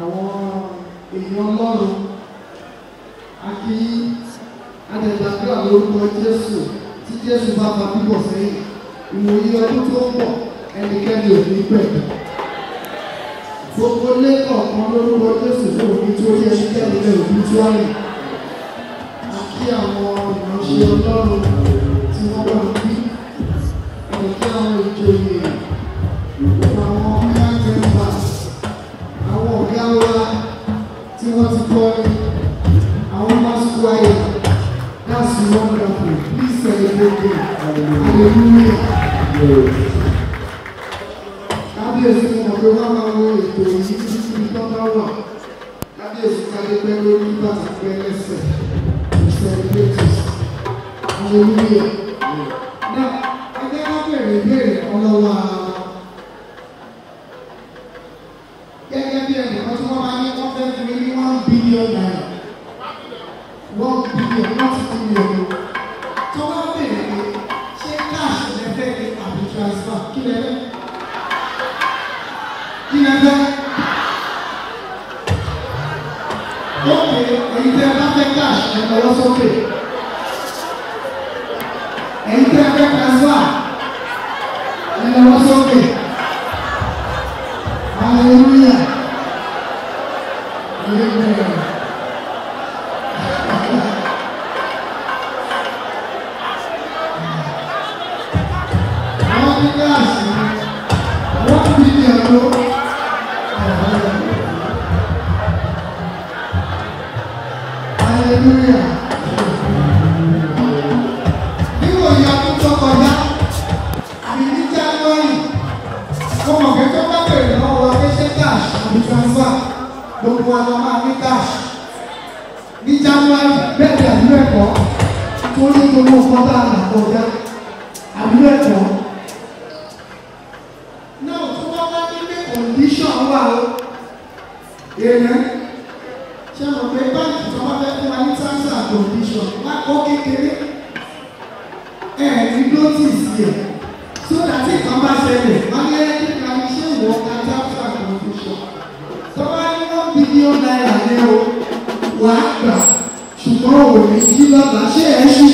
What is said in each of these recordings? àwọn èèyàn ọlọ́run àti adẹ̀dàgbà lórúkọ Jésù tí Jésù bá fa púpọ̀ sẹ́yìn ìwòye ọdún tó ń bọ̀ ẹnikẹ́ni ò ní pẹ̀lú. Gbogbo lẹ́kọ̀ọ́ kan lórúkọ Jésù tó òbí tó yẹ ẹnikẹ́ni lè òbí tó rìn. Àti àwọn ìránṣẹ́ ọlọ́run tí wọ́n wà níbí. Àti àwọn ìjòyè. is wonderful. Please celebrate him. Hallelujah. Kábíyèsí ni mo fi wá máa wo ètò yìí títí tó bá wà. Kábíyèsí káyé pẹ́ lórí bàtà pẹ́ lẹ́sẹ̀. We celebrate him. Hallelujah. internet? Ok, a internet é caixa, é melhor só A internet é casar, é melhor só gbogbo wa la máa ní cash ní january bẹ́ẹ̀ ni àdúrà ẹ̀kọ́ tó ní gbogbo ọkọ bá àgbà kọjá àdúrà ẹ̀kọ́. náà tó bá wá nílé condition wà o ó kékeré ẹ̀ẹ́dì notice yẹ so that nǹkan bá ṣẹlẹ̀ wọ́n ní electric lamí ṣé ìwọ kájà fún àkànfúnṣọ tó bá ní one billion naira ní o wàá gbà ṣùgbọ́n òní sí lọ́la ṣé ẹ ṣì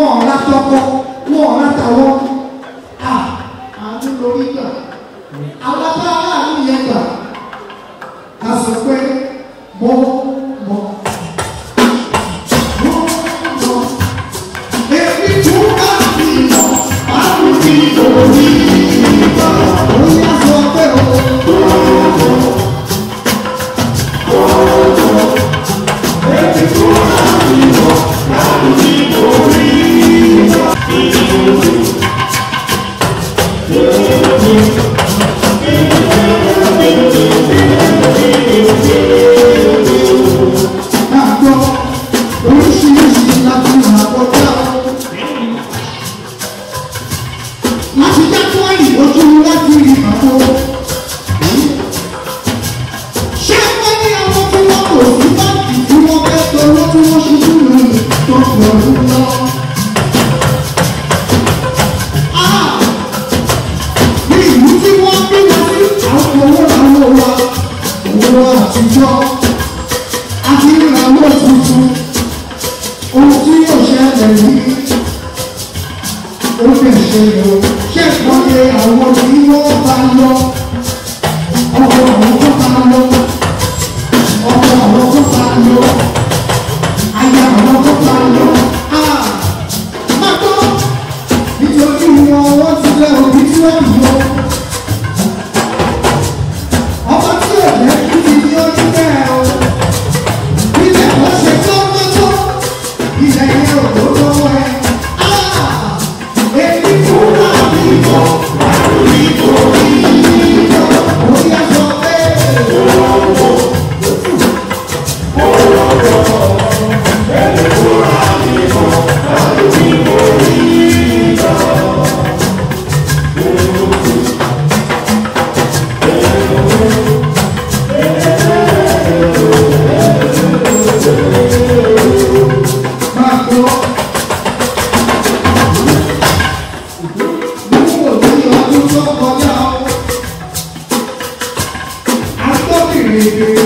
mọ ọ̀la tọkọ. ọwọ́ tuntun ohun tí yóò ṣẹlẹ̀ yìí ó lè ṣẹlẹ̀ o ṣé ìpàdé àwọn tí wọ́n bá lọ ọkọ̀ àwọn tó bá lọ ọkọ̀ àwọn tó bá lọ aya àwọn tó bá lọ.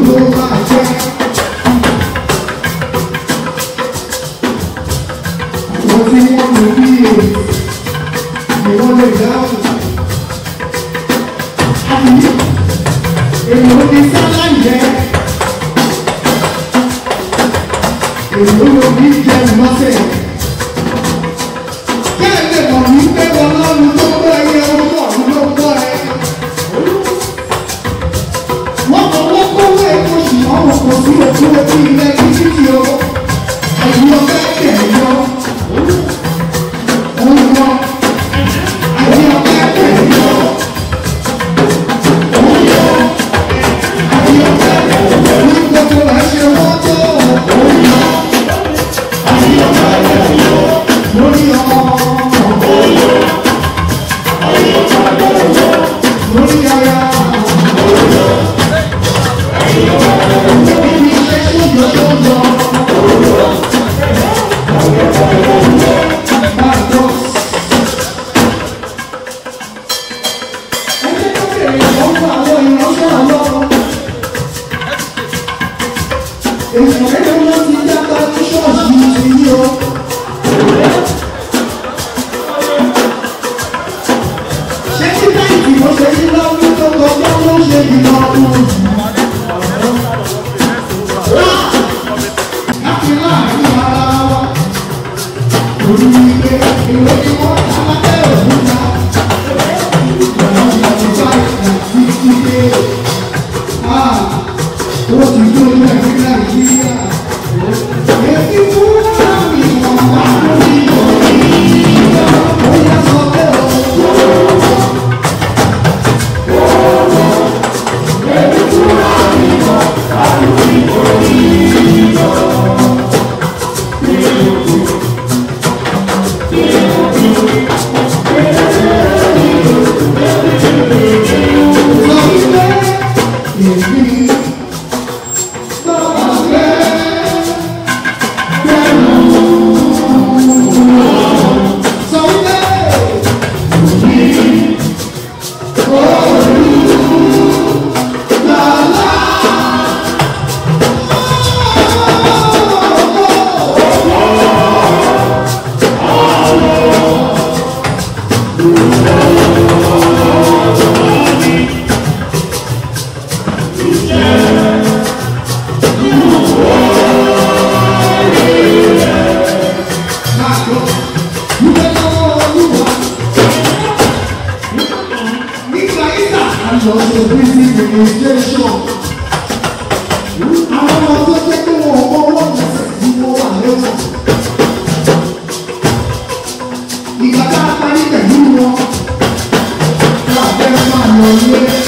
ló máa jẹ́. Àwọn tí wọ́n lò bí èyí ni wọ́n lè dáhùn. Àbí èyí ò ní sálá yẹ. Èyí ò What you doing back in Nigeria? responsibility renunciation. Àwọn ọmọ tó jẹ́ pé wọn ò mọ wọ́n ní sẹ́yìn wọn wà lẹ́wọ̀n. Ìgbà tá a parí pẹ̀lú wọn, wà á fẹ́ máa lọ ilé.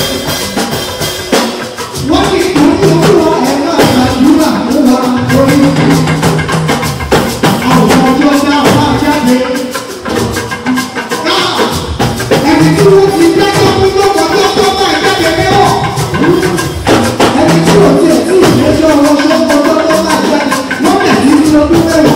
Thank you.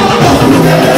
Oh,